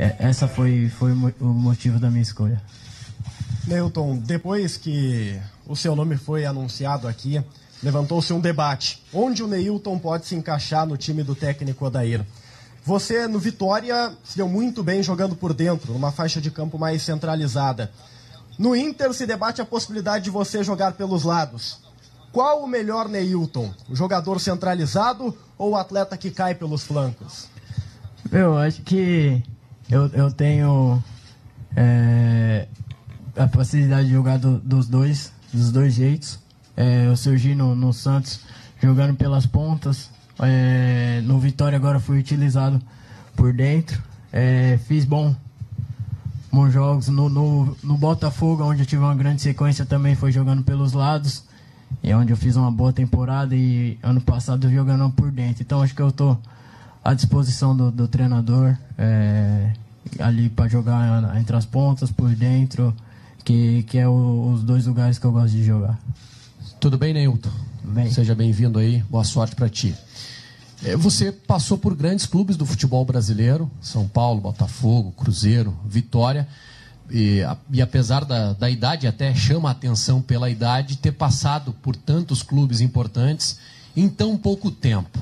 é, essa foi, foi o motivo da minha escolha. Newton, depois que o seu nome foi anunciado aqui, levantou-se um debate. Onde o Neilton pode se encaixar no time do técnico Odair? Você, no Vitória, se deu muito bem jogando por dentro, numa faixa de campo mais centralizada. No Inter se debate a possibilidade de você jogar pelos lados. Qual o melhor Neilton? O jogador centralizado ou o atleta que cai pelos flancos? Eu acho que eu, eu tenho é, a facilidade de jogar do, dos dois, dos dois jeitos. É, eu surgi no, no Santos jogando pelas pontas, é, no Vitória agora fui utilizado por dentro. É, fiz bom, bons jogos. No, no, no, Botafogo, onde eu tive uma grande sequência, também foi jogando pelos lados. E onde eu fiz uma boa temporada e ano passado jogando por dentro. Então acho que eu estou à disposição do, do treinador é, ali para jogar entre as pontas, por dentro, que, que é o, os dois lugares que eu gosto de jogar. Tudo bem, Neilton? Bem. Seja bem-vindo aí, boa sorte para ti. É, você passou por grandes clubes do futebol brasileiro, São Paulo, Botafogo, Cruzeiro, Vitória. E, e, apesar da, da idade, até chama a atenção pela idade, ter passado por tantos clubes importantes em tão pouco tempo.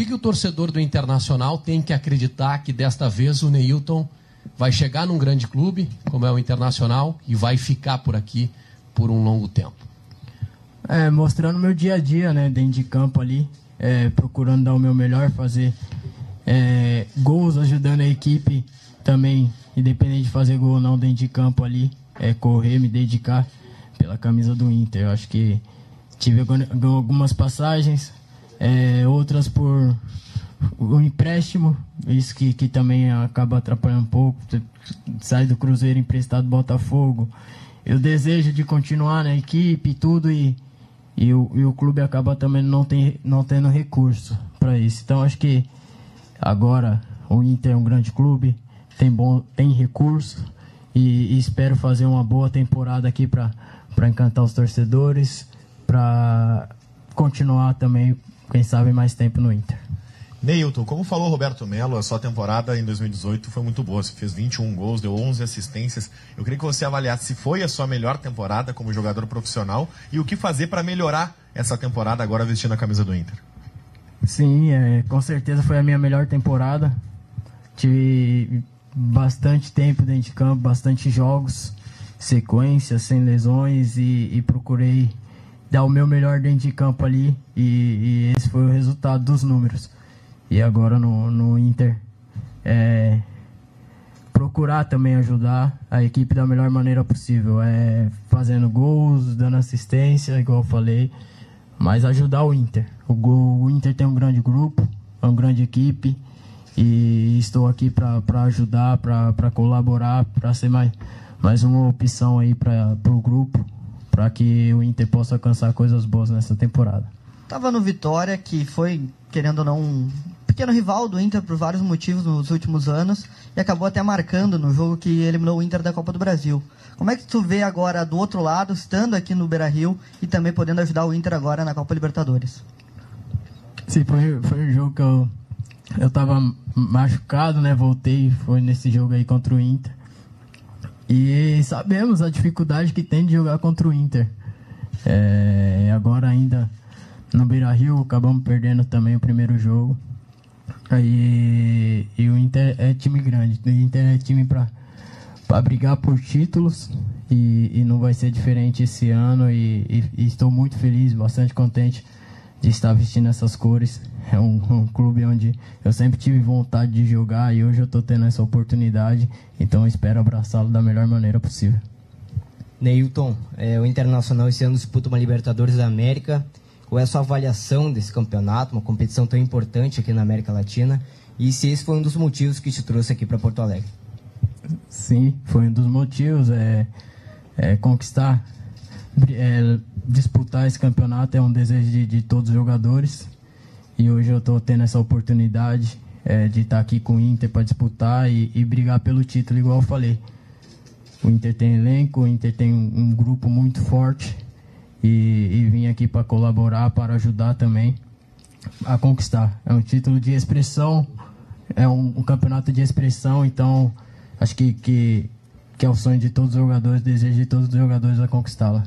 Que, que o torcedor do Internacional tem que acreditar que desta vez o Neilton vai chegar num grande clube, como é o Internacional, e vai ficar por aqui por um longo tempo? É, mostrando meu dia a dia, né, dentro de campo ali é, procurando dar o meu melhor, fazer é, gols, ajudando a equipe também, independente de fazer gol ou não dentro de campo ali, é, correr, me dedicar pela camisa do Inter. Eu acho que tive algumas passagens, é, outras por o empréstimo, isso que, que também acaba atrapalhando um pouco. Sai do Cruzeiro emprestado Botafogo. Eu desejo de continuar na equipe e tudo e e o, e o clube acaba também não, tem, não tendo recurso para isso. Então acho que agora o Inter é um grande clube, tem, bom, tem recurso e, e espero fazer uma boa temporada aqui para encantar os torcedores, para continuar também, quem sabe, mais tempo no Inter. Neilton, como falou Roberto Melo, a sua temporada em 2018 foi muito boa. Você fez 21 gols, deu 11 assistências. Eu queria que você avaliasse se foi a sua melhor temporada como jogador profissional e o que fazer para melhorar essa temporada agora vestindo a camisa do Inter. Sim, é, com certeza foi a minha melhor temporada. Tive bastante tempo dentro de campo, bastante jogos, sequências, sem lesões e, e procurei dar o meu melhor dentro de campo ali e, e esse foi o resultado dos números. E agora no, no Inter é, procurar também ajudar a equipe da melhor maneira possível, é, fazendo gols, dando assistência, igual eu falei, mas ajudar o Inter. O, o Inter tem um grande grupo, é uma grande equipe e estou aqui para ajudar, para colaborar, para ser mais, mais uma opção aí para o grupo, para que o Inter possa alcançar coisas boas nessa temporada. Tava no Vitória, que foi, querendo ou não, pequeno rival do Inter por vários motivos nos últimos anos e acabou até marcando no jogo que eliminou o Inter da Copa do Brasil. Como é que tu vê agora do outro lado, estando aqui no Beira-Rio e também podendo ajudar o Inter agora na Copa Libertadores? Sim, foi, foi um jogo que eu, eu tava machucado, né? Voltei, foi nesse jogo aí contra o Inter. E sabemos a dificuldade que tem de jogar contra o Inter. É, agora ainda no Beira Rio acabamos perdendo também o primeiro jogo. Aí, e o Inter é time grande. O Inter é time para brigar por títulos e, e, não vai ser diferente esse ano e, e, e, estou muito feliz, bastante contente de estar vestindo essas cores. É um, um clube onde eu sempre tive vontade de jogar e hoje eu estou tendo essa oportunidade, então espero abraçá-lo da melhor maneira possível. Neilton, é, o Internacional esse ano disputa uma Libertadores da América qual é a sua avaliação desse campeonato, uma competição tão importante aqui na América Latina? E se esse foi um dos motivos que te trouxe aqui para Porto Alegre? Sim, foi um dos motivos. É, é conquistar, é, disputar esse campeonato é um desejo de, de todos os jogadores. E hoje eu estou tendo essa oportunidade é, de estar tá aqui com o Inter para disputar e, e, brigar pelo título, igual eu falei. O Inter tem elenco, o Inter tem um, um grupo muito forte e, e vim aqui para colaborar, para ajudar também a conquistar. É um título de expressão, é um, um campeonato de expressão, então acho que, que, que é o sonho de todos os jogadores, desejo de todos os jogadores a conquistá-la.